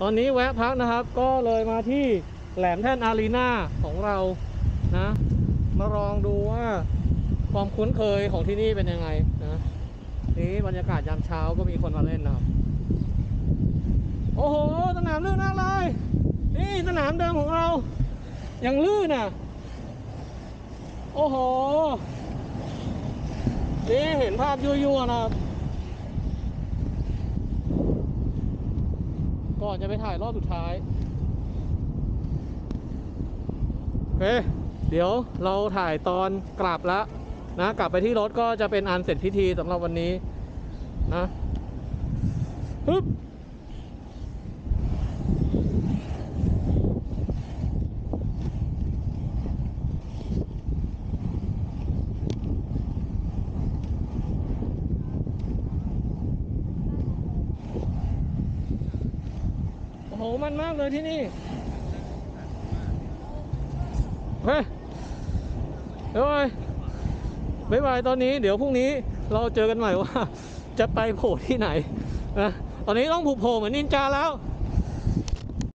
ตอนนี้แวะพักนะครับ ก็เลยมาที่แหลมแท่นอารีนาของเรานะ มาลองดูว่าความคุ้นเคยของที่นี่เป็นยังไงนะนี่บรรยากาศยามเช้าก็มีคนมาเล่นนะครับ โอ้โหสนามลื่นมากเลยนี่สนามเดิมของเรายังลื่นอะ โอ้โหนี่เห็นภาพยั่วๆนะครับ ก่อนจะไปถ่ายรอบสุดท้ายโอเคเดี๋ยวเราถ่ายตอนกลับแล้วนะกลับไปที่รถก็จะเป็นอันเสร็จพิธีสำหรับวันนี้นะปึ๊บ โหมันมากเลยที่นี่เฮ้ยเดี๋ยวไปบายบายตอนนี้เดี๋ยวพรุ่งนี้เราเจอกันใหม่ว่า จะไปโผล่ที่ไหนนะตอนนี้ต้องผูกโผล่เหมือนนินจาแล้ว